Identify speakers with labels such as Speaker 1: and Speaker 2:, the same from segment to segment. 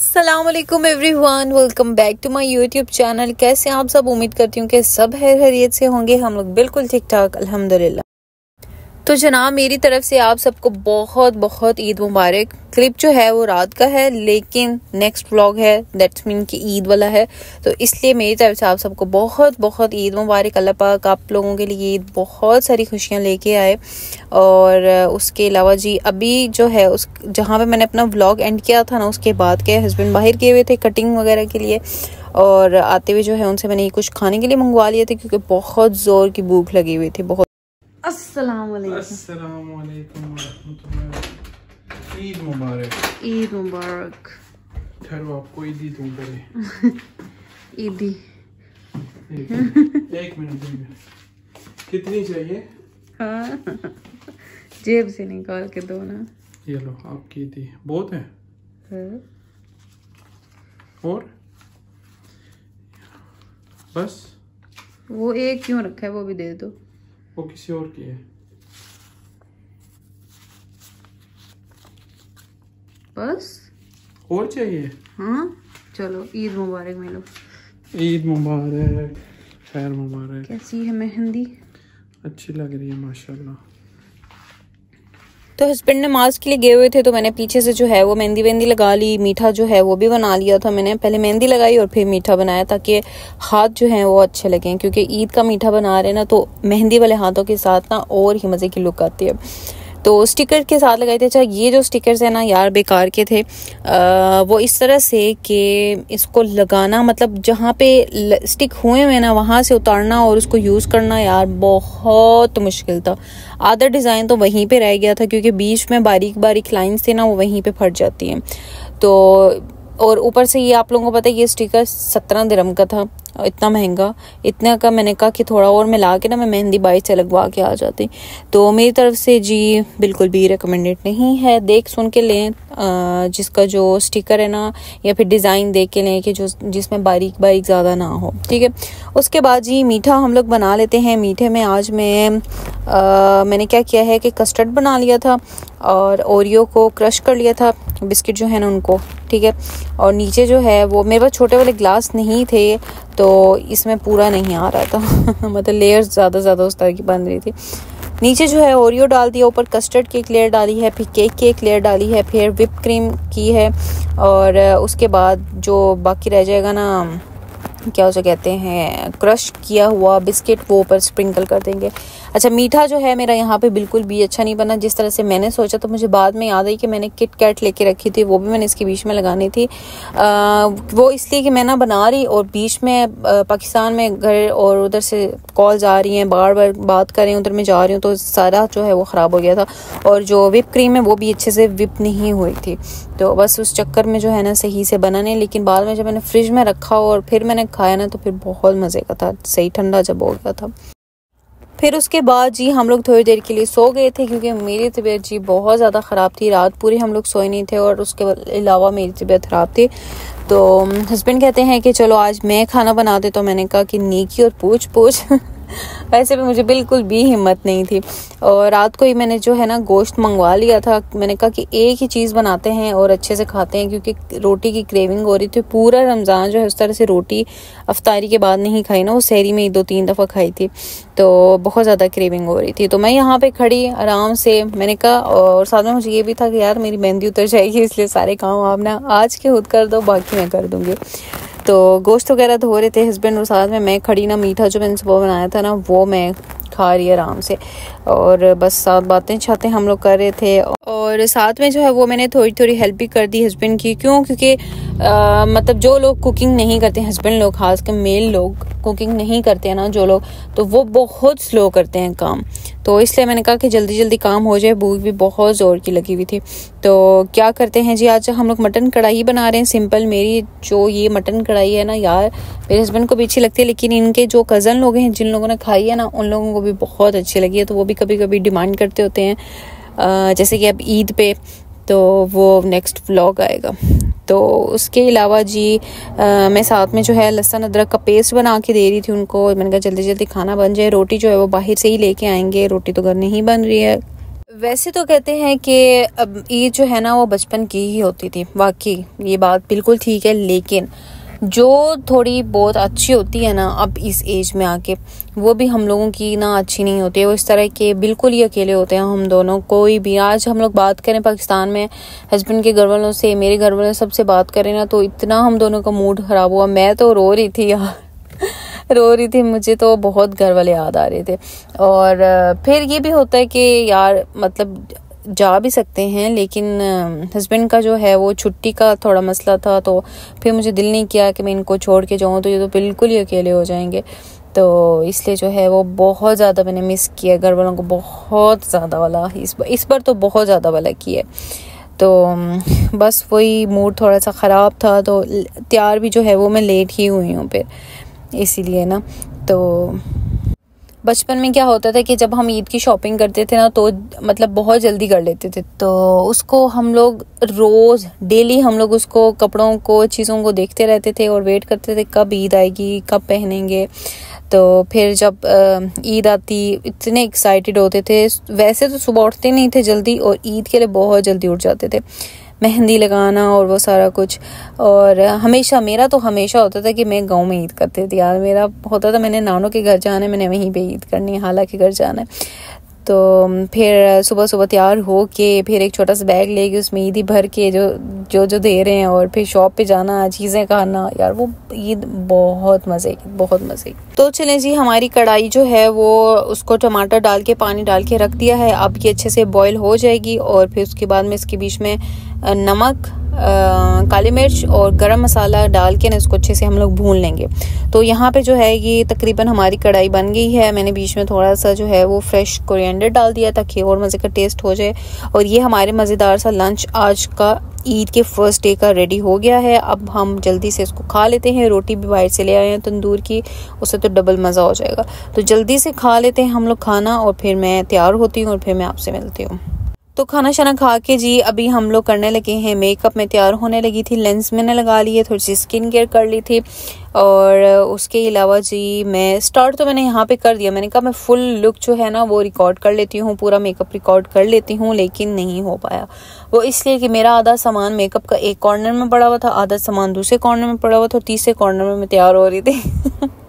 Speaker 1: Aslam everyone welcome back to my YouTube channel कैसे आप सब? उम्मीद करती हूँ कि सब हैर हरियत से होंगे। हम लोग बिल्कुल ठीक ठाक अल्हम्दुलिल्लाह। तो जनाब, मेरी तरफ़ से आप सबको बहुत बहुत ईद मुबारक। क्लिप जो है वो रात का है, लेकिन नेक्स्ट व्लॉग है दैट्स मीन कि ईद वाला है। तो इसलिए मेरी तरफ़ से आप सबको बहुत बहुत ईद मुबारक। अल्लाह पाक आप लोगों के लिए ईद बहुत सारी खुशियाँ लेके आए। और उसके अलावा जी, अभी जो है, उस, जहाँ पे मैंने अपना व्लॉग एंड किया था ना, उसके बाद के हस्बैंड बाहर गए हुए थे कटिंग वगैरह के लिए। और आते हुए जो है, उनसे मैंने कुछ खाने के लिए मंगवा लिए थे, क्योंकि बहुत ज़ोर की भूख लगी हुई थी, बहुत
Speaker 2: ईद मुबारक
Speaker 1: ईद मुबारक
Speaker 2: ठहरो आपको ईदी तुम करे
Speaker 1: ईदी
Speaker 2: एक एक मिनट कितनी चाहिए?
Speaker 1: हाँ। जेब से निकाल के दो ना।
Speaker 2: ये लो आपकी ईदी बहुत है?
Speaker 1: हाँ।
Speaker 2: और? बस?
Speaker 1: वो एक क्यों रखा है वो भी दे दो।
Speaker 2: वो किसी और की है।
Speaker 1: बस।
Speaker 2: और चाहिए?
Speaker 1: हाँ चलो ईद मुबारक मिलो।
Speaker 2: ईद मुबारक खैर मुबारक।
Speaker 1: कैसी है मेहंदी?
Speaker 2: अच्छी लग रही है माशाल्लाह।
Speaker 1: तो हस्बैंड ने मास्क के लिए गए हुए थे तो मैंने पीछे से जो है वो मेहंदी वेंदी लगा ली, मीठा जो है वो भी बना लिया था मैंने। पहले मेहंदी लगाई और फिर मीठा बनाया ताकि हाथ जो है वो अच्छे लगें, क्योंकि ईद का मीठा बना रहे ना तो मेहंदी वाले हाथों के साथ ना और ही मज़े की लुक आती है। तो स्टिकर के साथ लगाए थे। अच्छा ये जो स्टिकर्स है ना यार बेकार के थे। आ, वो इस तरह से कि इसको लगाना मतलब जहाँ पे स्टिक हुए हुए ना वहाँ से उतारना और उसको यूज़ करना यार बहुत मुश्किल था। आधा डिज़ाइन तो वहीं पे रह गया था क्योंकि बीच में बारीक बारीक लाइन्स थे ना वो वहीं पे फट जाती हैं। तो और ऊपर से ये आप लोगों को पता है ये स्टिकर सत्रह दिरम का था। इतना महँगा। इतना का मैंने कहा कि थोड़ा और मिला के ना मैं मेहंदी बाइक से लगवा के आ जाती। तो मेरी तरफ़ से जी बिल्कुल भी रिकमेंडेड नहीं है। देख सुन के लें। जिसका जो स्टिकर है ना, या फिर डिज़ाइन देख के लें कि जो, जिसमें बारीक बारीक ज़्यादा ना हो, ठीक है? उसके बाद जी मीठा हम लोग बना लेते हैं। मीठे में आज मैं मैंने क्या किया है कि कस्टर्ड बना लिया था और ओरियो को क्रश कर लिया था, बिस्किट जो है ना उनको, ठीक है? और नीचे जो है वो, मेरे पास छोटे वाले ग्लास नहीं थे तो इसमें पूरा नहीं आ रहा था। मतलब लेयर्स ज़्यादा ज़्यादा उस तरह की बन रही थी। नीचे जो है ओरियो डाल दिया, ऊपर कस्टर्ड की लेयर डाली है, फिर केक की एक लेयर डाली है, फिर विप क्रीम की है और उसके बाद जो बाकी रह जाएगा ना, क्या उसे कहते हैं, क्रश किया हुआ बिस्किट वो ऊपर स्प्रिंकल कर देंगे। अच्छा मीठा जो है मेरा यहाँ पे बिल्कुल भी अच्छा नहीं बना। जिस तरह से मैंने सोचा तो मुझे बाद में याद आई कि मैंने किट कैट लेके रखी थी वो भी मैंने इसके बीच में लगानी थी। आ, वो इसलिए कि मैं ना बना रही और बीच में पाकिस्तान में घर और उधर से कॉल्स आ रही हैं बार बार बात कर उधर में जा रही हूँ तो सारा जो है वो ख़राब हो गया था। और जो विप क्रीम है वो भी अच्छे से विप नहीं हुई थी। तो बस उस चक्कर में जो है ना सही से बना नहीं लेकिन बाद में जब मैंने फ्रिज में रखा और फिर मैंने खाया ना तो फिर बहुत मज़े का था। सही ठंडा जब हो गया था। फिर उसके बाद जी हम लोग थोड़ी देर के लिए सो गए थे क्योंकि मेरी तबीयत जी बहुत ज़्यादा ख़राब थी। रात पूरी हम लोग सोए नहीं थे और उसके अलावा मेरी तबीयत ख़राब थी। तो हस्बैंड कहते हैं कि चलो आज मैं खाना बना दे तो मैंने कहा कि, नीकी और पूछ पूछ। वैसे भी मुझे बिल्कुल भी हिम्मत नहीं थी। और रात को ही मैंने जो है ना गोश्त मंगवा लिया था। मैंने कहा कि एक ही चीज़ बनाते हैं और अच्छे से खाते हैं, क्योंकि रोटी की क्रेविंग हो रही थी। पूरा रमज़ान जो है, उस तरह से रोटी अफ्तारी के बाद नहीं खाई ना वो शहरी में ही दो तीन दफ़ा खाई थी। तो बहुत ज़्यादा क्रेविंग हो रही थी। तो मैं यहाँ पे खड़ी, आराम से मैंने कहा, और साथ में मुझे ये भी था कि यार मेरी मेहंदी उतर जाएगी, इसलिए सारे काम आप ना आज के खुद कर दो, बाकी मैं कर दूँगी। तो गोश्त वगैरह धो रहे थे हस्बैंड और साथ में मैं खड़ी ना, मीठा जो मैंने सुबह बनाया था ना, वो मैं खा रही आराम से। और बस साथ बातें छाते हम लोग कर रहे थे। और साथ में जो है वो मैंने थोड़ी थोड़ी हेल्प भी कर दी हस्बैंड की, क्यों? क्योंकि मतलब जो लोग कुकिंग नहीं करते हस्बैंड लोग, खासकर मेल लोग कुकिंग नहीं करते हैं ना जो लोग तो वो बहुत स्लो करते हैं काम। तो इसलिए मैंने कहा कि जल्दी जल्दी काम हो जाए, भूख भी बहुत ज़ोर की लगी हुई थी। तो क्या करते हैं जी, आज हम लोग मटन कढ़ाई बना रहे हैं, सिंपल मेरी जो ये मटन कढ़ाई है ना यार, मेरे हस्बैंड को भी अच्छी लगती है, लेकिन इनके जो कज़न लोग हैं, जिन लोगों ने खाई है ना, उन लोगों को भी बहुत अच्छी लगी है। तो वो भी कभी कभी डिमांड करते होते हैं। जैसे कि अब ईद पे तो वो नेक्स्ट व्लॉग आएगा। तो उसके अलावा जी आ, मैं साथ में जो है लहसुन अदरक का पेस्ट बना के दे रही थी उनको। मैंने कहा जल्दी जल्दी खाना बन जाए। रोटी जो है वो बाहर से ही लेके आएँगे। रोटी तो घर नहीं बन रही है। वैसे तो कहते हैं कि अब ईद जो है ना वो बचपन की ही होती थी। वाकई ये बात बिल्कुल ठीक है लेकिन जो थोड़ी बहुत अच्छी होती है ना अब इस एज में आके, वो भी हम लोगों की ना अच्छी नहीं होती है। वो इस तरह के बिल्कुल ही अकेले होते हैं हम दोनों, कोई भी। आज हम लोग बात करें पाकिस्तान में हस्बैंड के घर वालों से, मेरे घर वालों सबसे बात करें ना तो इतना हम दोनों का मूड ख़राब हुआ। मैं तो रो रही थी यार। रो रही थी, मुझे तो बहुत घर वाले याद आ रहे थे। और फिर ये भी होता है कि यार मतलब जा भी सकते हैं, लेकिन हस्बैंड का जो है वो छुट्टी का थोड़ा मसला था तो फिर मुझे दिल नहीं किया कि मैं इनको छोड़ के जाऊँ तो ये तो बिल्कुल ही अकेले हो जाएँगे। तो इसलिए जो है वो बहुत ज़्यादा मैंने मिस किया, घर वालों को बहुत ज़्यादा वाला, इस बार इस बार तो बहुत ज़्यादा वाला किया। तो बस वही मूड थोड़ा सा ख़राब था तो तैयार भी जो है वो मैं लेट ही हुई हूँ फिर, इसीलिए ना तो बचपन में क्या होता था कि जब हम ईद की शॉपिंग करते थे ना तो मतलब बहुत जल्दी कर लेते थे। तो उसको हम लोग रोज़, डेली हम लोग उसको कपड़ों को, चीज़ों को देखते रहते थे और वेट करते थे कब ईद आएगी, कब पहनेंगे। तो फिर जब ईद आती, इतने एक्साइटेड होते थे। वैसे तो सुबह उठते नहीं थे जल्दी और ईद के लिए बहुत जल्दी उठ जाते थे। मेहंदी लगाना और वो सारा कुछ। और हमेशा, मेरा तो हमेशा होता था कि मैं गाँव में ईद करती थी। यार, मेरा होता था, मैंने नानों के घर जाना है, मैंने वहीं पे ईद करनी है, हालाँकि घर जाना है। तो फिर सुबह सुबह तैयार हो के फिर एक छोटा सा बैग लेके उसमें ईदी भर के जो जो जो दे रहे हैं और फिर शॉप पे जाना, चीज़ें खाना। यार वो ईद बहुत मज़े की, बहुत मज़े की। तो चलें जी, हमारी कढ़ाई जो है वो उसको टमाटर डाल के, पानी डाल के रख दिया है। अब ये अच्छे से बॉयल हो जाएगी और फिर उसके बाद में इसके बीच में नमक काली मिर्च और गरम मसाला डाल के ना इसको अच्छे से हम लोग भून लेंगे। तो यहाँ पे जो है ये तकरीबन हमारी कढ़ाई बन गई है। मैंने बीच में थोड़ा सा जो है वो फ्रेश कोरिएंडर डाल दिया ताकि और मज़े का टेस्ट हो जाए। और ये हमारे मज़ेदार सा लंच आज का ईद के फ़र्स्ट डे का रेडी हो गया है। अब हम जल्दी से इसको खा लेते हैं। रोटी भी बाहर से ले आए हैं तंदूर की। उससे तो डबल मज़ा हो जाएगा। तो जल्दी से खा लेते हैं हम लोग खाना और फिर मैं तैयार होती हूँ और फिर मैं आपसे मिलती हूँ। तो खाना शाना खा के जी, अभी हम लोग करने लगे हैं मेकअप में तैयार होने लगी थी लेंस मैंने लगा ली है, थोड़ी सी स्किन केयर कर ली थी और उसके अलावा जी, मैं स्टार्ट तो मैंने यहाँ पे कर दिया, मैंने कहा मैं फुल लुक जो है ना, वो रिकॉर्ड कर लेती हूँ, पूरा मेकअप रिकॉर्ड कर लेती हूँ, लेकिन नहीं हो पाया। वो इसलिए कि मेरा आधा सामान मेकअप का एक कॉर्नर में पड़ा हुआ था, आधा सामान दूसरे कॉर्नर में पड़ा हुआ था और तीसरे कॉर्नर में मैं तैयार हो रही थी।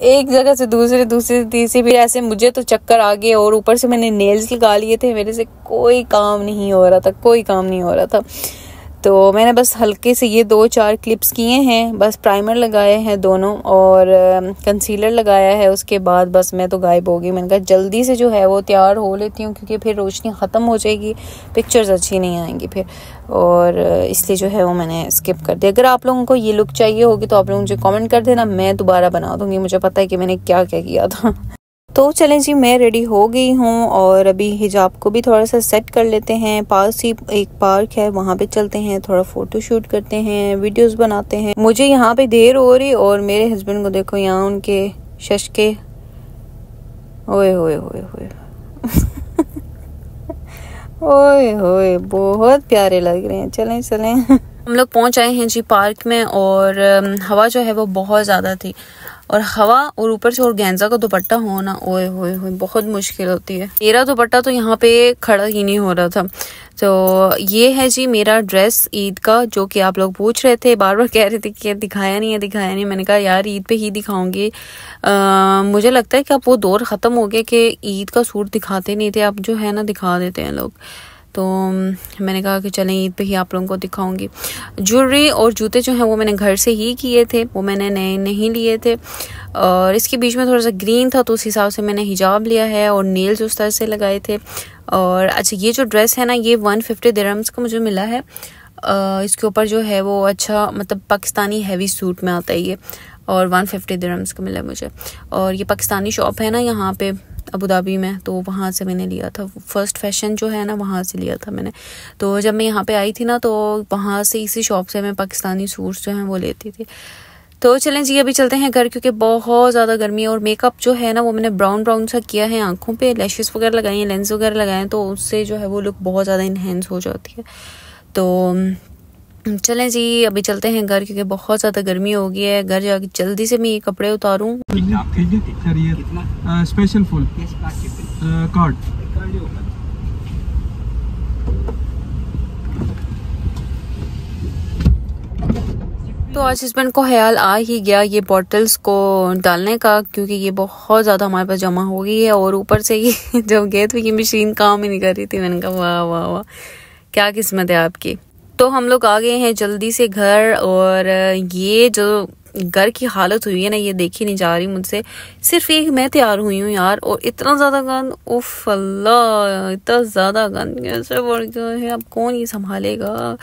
Speaker 1: एक जगह से दूसरे दूसरे तीसरी भी ऐसे मुझे तो चक्कर आ गए और ऊपर से मैंने नेल्स लगा लिए थे, मेरे से कोई काम नहीं हो रहा था, कोई काम नहीं हो रहा था। तो मैंने बस हल्के से ये दो चार क्लिप्स किए हैं, बस प्राइमर लगाए हैं दोनों और कंसीलर लगाया है, उसके बाद बस मैं तो गायब हो गई। मैंने कहा जल्दी से जो है वो तैयार हो लेती हूँ क्योंकि फिर रोशनी ख़त्म हो जाएगी पिक्चर्स अच्छी नहीं आएँगी फिर। और इसलिए जो है वो मैंने स्किप कर दिया। अगर आप लोगों को ये लुक चाहिए होगी तो आप लोग मुझे कॉमेंट कर देना, मैं दोबारा बना दूँगी। मुझे पता है कि मैंने क्या क्या किया था। तो चलें जी, मैं रेडी हो गई हूँ और अभी हिजाब को भी थोड़ा सा सेट कर लेते हैं। पास ही एक पार्क है, वहाँ पे चलते हैं, थोड़ा फ़ोटो शूट करते हैं वीडियोस बनाते हैं। मुझे यहाँ पे देर हो रही और मेरे हस्बैंड को देखो, यहाँ उनके शशके ओए होए होए होए ओए होए बहुत प्यारे लग रहे हैं। चलें चलें। हम लोग पहुँच आए हैं जी पार्क में और हवा जो है वो बहुत ज़्यादा थी। और हवा और ऊपर से और गेंजा का दुपट्टा होना, ओए होए होए, बहुत मुश्किल होती है। मेरा दुपट्टा तो यहाँ पे खड़ा ही नहीं हो रहा था। तो ये है जी मेरा ड्रेस ईद का, जो कि आप लोग पूछ रहे थे बार बार कह रहे थे कि दिखाया नहीं है दिखाया नहीं। मैंने कहा, यार, ईद पे ही दिखाऊँगी। मुझे लगता है कि अब वो दौर ख़त्म हो गया कि ईद का सूट दिखाते नहीं थे, अब जो है ना, दिखा देते हैं लोग। तो मैंने कहा कि चलें, ईद पे ही आप लोगों को दिखाऊँगी। ज्वेलरी और जूते जो हैं, वो मैंने घर से ही किए थे, वो मैंने नए नहीं लिए थे। और इसके बीच में थोड़ा सा ग्रीन था तो उस हिसाब से मैंने हिजाब लिया है और नील्स उस तरह से लगाए थे। और अच्छा ये जो ड्रेस है ना, ये वन फिफ्टी दिरम्स का मुझे मिला है। इसके ऊपर जो है, वो अच्छा मतलब पाकिस्तानी हैवी सूट में आता है ये। और वन फिफ्टी दिरम्स का मिला मुझे। और ये पाकिस्तानी शॉप है ना, यहाँ पे। अबू धाबी में तो वहाँ से मैंने लिया था। फ़र्स्ट फ़ैशन जो है ना, वहाँ से लिया था मैंने। तो जब मैं यहाँ पे आई थी ना तो वहाँ से इसी शॉप से मैं पाकिस्तानी सूट्स जो हैं वो लेती थी। तो चलें जी, अभी चलते हैं घर, क्योंकि बहुत ज़्यादा गर्मी है और मेकअप जो है ना, वो मैंने ब्राउन ब्राउन सा किया है आँखों पे। लैशेस वगैरह लगाए हैं लेंस वगैरह लगाए हैं तो उससे जो है वो लुक बहुत ज़्यादा इन्हेंस हो जाती है। तो हम्म, चलें जी अभी चलते हैं घर क्योंकि बहुत ज़्यादा गर्मी हो गई है। घर जाके जल्दी से मैं ये कपड़े उतारूँ।
Speaker 2: स्पेशल फुल कार्ड
Speaker 1: तो आज हस्बैंड को ख्याल आ ही गया ये बॉटल्स को डालने का क्योंकि ये बहुत ज़्यादा हमारे पास जमा हो गई है और ऊपर से ये जब गए तो ये मशीन काम ही नहीं कर रही थी। मैंने कहा वाह वाह वाह क्या किस्मत है आपकी? तो हम लोग आ गए हैं जल्दी से घर और ये जो घर की हालत हुई है ना, ये देखी नहीं जा रही मुझसे। सिर्फ़ एक मैं तैयार हुई हूँ यार और इतना ज़्यादा गंद, उफ अल्लाह, इतना ज़्यादा गंद कैसे बढ़ गया है? अब कौन ये संभालेगा?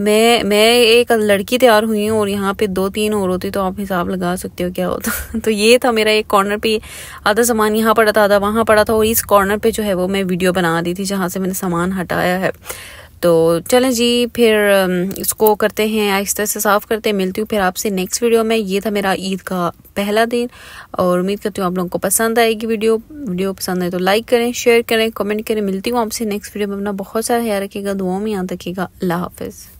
Speaker 1: मैं मैं एक लड़की तैयार हुई हूँ और यहाँ पे दो तीन और होती तो आप हिसाब लगा सकते हो क्या होता। तो ये था मेरा एक कॉर्नर पे आधा सामान यहाँ पड़ा था, आधा वहाँ पड़ा था और इस कॉर्नर पे जो है वो मैं वीडियो बना दी थी जहाँ से मैंने सामान हटाया है। तो चलें जी, फिर इसको करते हैं, आहिस्ता से साफ़ करते हैं। मिलती हूँ फिर आपसे नेक्स्ट वीडियो में। ये था मेरा ईद का पहला दिन और उम्मीद करती हूँ आप लोगों को पसंद आएगी वीडियो वीडियो पसंद आए तो लाइक करें शेयर करें कमेंट करें। मिलती हूँ आपसे नेक्स्ट वीडियो में। अपना बहुत सारा ख्याल रखिएगा, दुआओं में याद रखिएगा। अल्लाह हाफिज़।